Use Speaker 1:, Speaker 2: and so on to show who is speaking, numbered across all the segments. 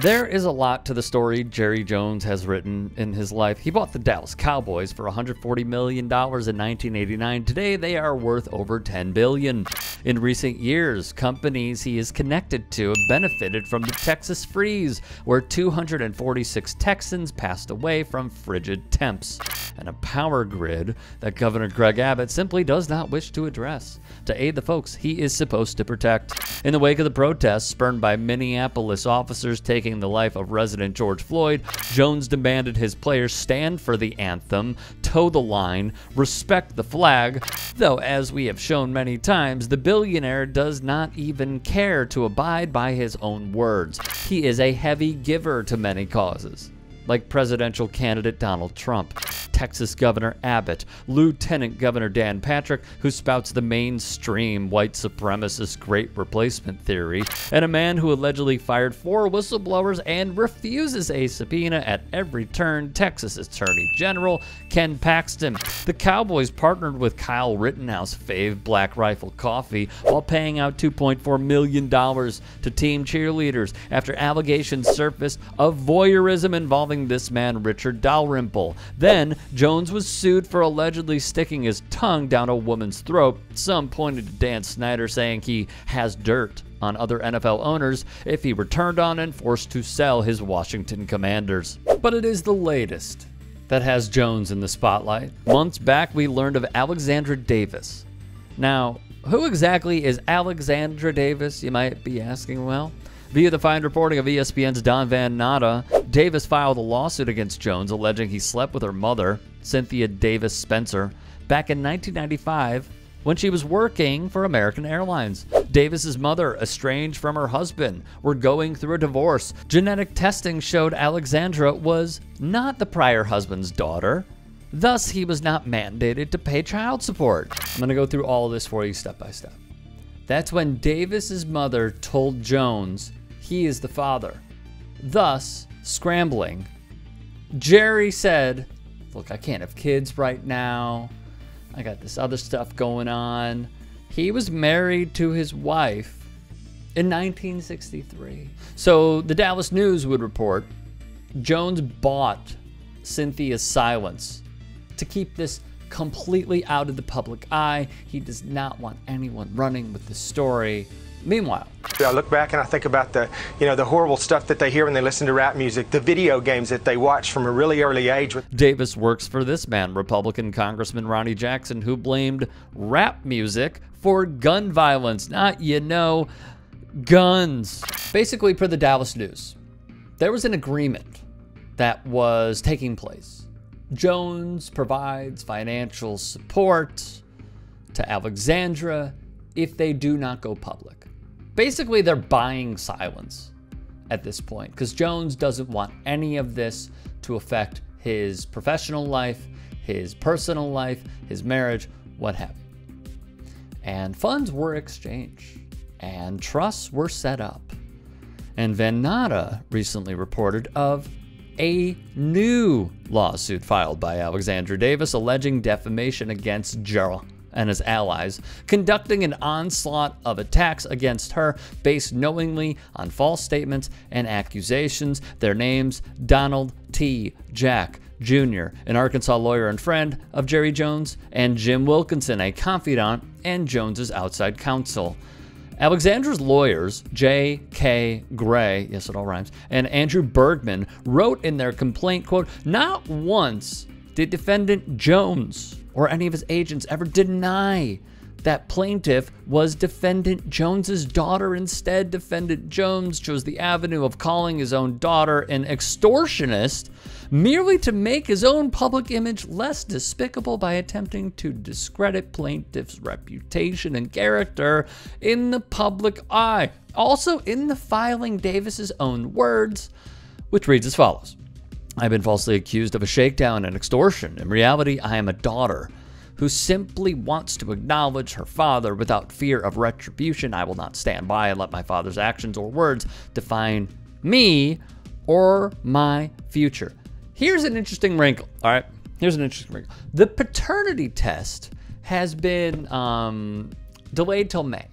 Speaker 1: There is a lot to the story Jerry Jones has written in his life. He bought the Dallas Cowboys for $140 million in 1989. Today, they are worth over 10 billion. In recent years, companies he is connected to have benefited from the Texas freeze, where 246 Texans passed away from frigid temps, and a power grid that Governor Greg Abbott simply does not wish to address to aid the folks he is supposed to protect. In the wake of the protests spurned by Minneapolis officers taking the life of resident George Floyd, Jones demanded his players stand for the anthem, toe the line, respect the flag, though, as we have shown many times, the billionaire does not even care to abide by his own words. He is a heavy giver to many causes like presidential candidate Donald Trump, Texas Governor Abbott, Lieutenant Governor Dan Patrick, who spouts the mainstream white supremacist great replacement theory, and a man who allegedly fired four whistleblowers and refuses a subpoena at every turn, Texas Attorney General Ken Paxton. The Cowboys partnered with Kyle Rittenhouse fave Black Rifle Coffee while paying out $2.4 million to team cheerleaders after allegations surfaced of voyeurism involving this man, Richard Dalrymple. Then, Jones was sued for allegedly sticking his tongue down a woman's throat. Some pointed to Dan Snyder saying he has dirt on other NFL owners if he were turned on and forced to sell his Washington Commanders. But it is the latest that has Jones in the spotlight. Months back, we learned of Alexandra Davis. Now, who exactly is Alexandra Davis, you might be asking? Well, Via the fine reporting of ESPN's Don Van Natta, Davis filed a lawsuit against Jones alleging he slept with her mother, Cynthia Davis Spencer, back in 1995 when she was working for American Airlines. Davis's mother, estranged from her husband, were going through a divorce. Genetic testing showed Alexandra was not the prior husband's daughter. Thus, he was not mandated to pay child support. I'm to go through all of this for you step by step. That's when Davis's mother told Jones he is the father. Thus, scrambling, Jerry said, Look, I can't have kids right now. I got this other stuff going on. He was married to his wife in 1963. So the Dallas News would report Jones bought Cynthia's silence to keep this completely out of the public eye. He does not want anyone running with the story. Meanwhile,
Speaker 2: I look back and I think about the, you know, the horrible stuff that they hear when they listen to rap music, the video games that they watch from a really early age.
Speaker 1: Davis works for this man, Republican Congressman Ronny Jackson, who blamed rap music for gun violence. Not, you know, guns. Basically, per the Dallas News, there was an agreement that was taking place. Jones provides financial support to Alexandra if they do not go public basically they're buying silence at this point because Jones doesn't want any of this to affect his professional life, his personal life, his marriage, what have you. And funds were exchanged and trusts were set up. And Van Natta recently reported of a new lawsuit filed by Alexandra Davis alleging defamation against Gerald and his allies, conducting an onslaught of attacks against her based knowingly on false statements and accusations. Their names Donald T. Jack Jr., an Arkansas lawyer and friend of Jerry Jones, and Jim Wilkinson, a confidant and Jones's outside counsel. Alexandra's lawyers, J. K. Gray, yes, it all rhymes, and Andrew Bergman wrote in their complaint, quote, not once did defendant Jones or any of his agents ever deny that plaintiff was defendant Jones's daughter. Instead, defendant Jones chose the avenue of calling his own daughter an extortionist merely to make his own public image less despicable by attempting to discredit plaintiff's reputation and character in the public eye. Also, in the filing, Davis's own words, which reads as follows. I've been falsely accused of a shakedown and extortion. In reality, I am a daughter who simply wants to acknowledge her father without fear of retribution. I will not stand by and let my father's actions or words define me or my future. Here's an interesting wrinkle, all right? Here's an interesting wrinkle. The paternity test has been um, delayed till May.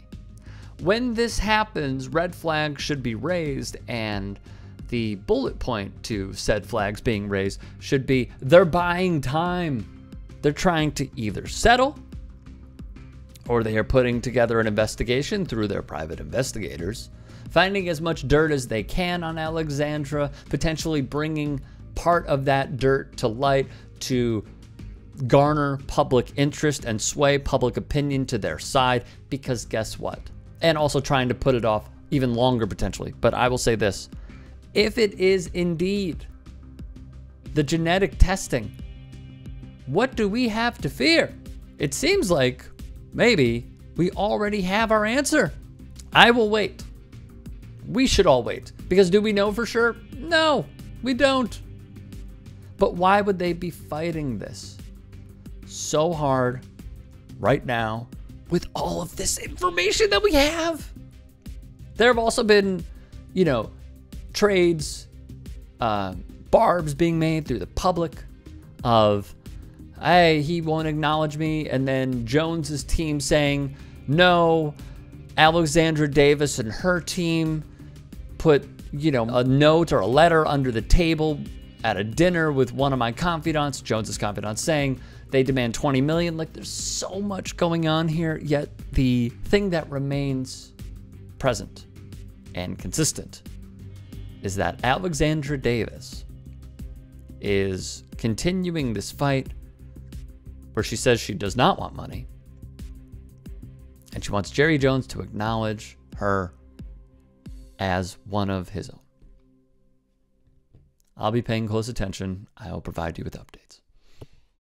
Speaker 1: When this happens, red flags should be raised and the bullet point to said flags being raised should be they're buying time. They're trying to either settle or they are putting together an investigation through their private investigators, finding as much dirt as they can on Alexandra, potentially bringing part of that dirt to light to garner public interest and sway public opinion to their side because guess what? And also trying to put it off even longer potentially. But I will say this if it is indeed the genetic testing, what do we have to fear? It seems like maybe we already have our answer. I will wait. We should all wait. Because do we know for sure? No, we don't. But why would they be fighting this so hard right now with all of this information that we have? There have also been, you know, trades, uh, barbs being made through the public of, hey, he won't acknowledge me. And then Jones's team saying, no, Alexandra Davis and her team put, you know, a note or a letter under the table at a dinner with one of my confidants, Jones's confidant, saying they demand 20 million. Like there's so much going on here, yet the thing that remains present and consistent is that Alexandra Davis is continuing this fight where she says she does not want money. And she wants Jerry Jones to acknowledge her as one of his own. I'll be paying close attention. I will provide you with updates.